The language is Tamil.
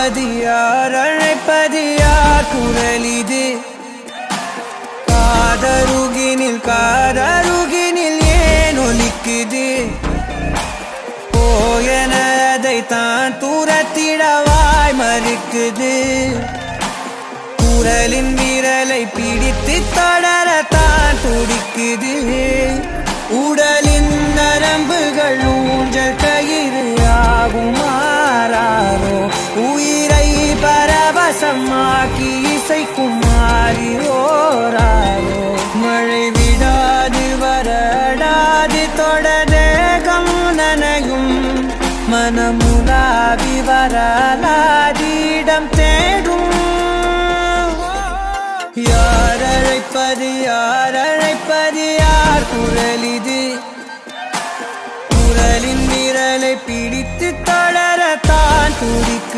அழைப்பது யார் அழைப்பது யார் குரல் இது காதருகினில் காதருகினில் ஏன் ஒலிக்குது? போயன அதை தான் தூரத்திடவாய் மறுக்குது. குரலின் விரலை பிடித்து தட ரசமாகி இசை குமாரி ஓராரோ. மழை விடாது வரடாது தொடரேகம் நனையும். மனமுலாவி வரலாதிடம் தேடும். யார் அழைப்பது யார் அழைப்பது யார் குரலிது குரலின் விரலை பிடித்து தொடரத்தான் துடித்து